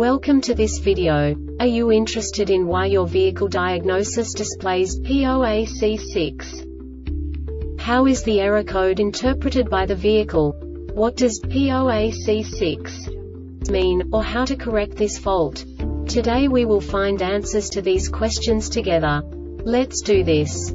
Welcome to this video. Are you interested in why your vehicle diagnosis displays P0AC6? How is the error code interpreted by the vehicle? What does P0AC6 mean, or how to correct this fault? Today we will find answers to these questions together. Let's do this.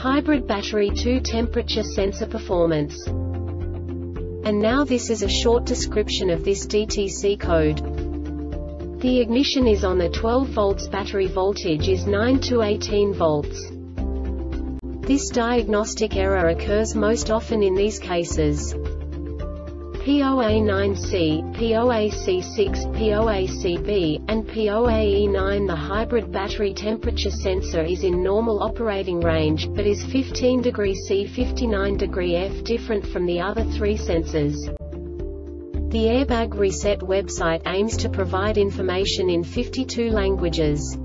Hybrid battery 2 temperature sensor performance. And now this is a short description of this DTC code. The ignition is on the 12 volts battery voltage is 9 to 18 volts. This diagnostic error occurs most often in these cases. P0A9C, P0AC6, P0ACB, and P0AE9 The hybrid battery temperature sensor is in normal operating range, but is 15 degrees C 59 degree F different from the other three sensors. The Airbag Reset website aims to provide information in 52 languages.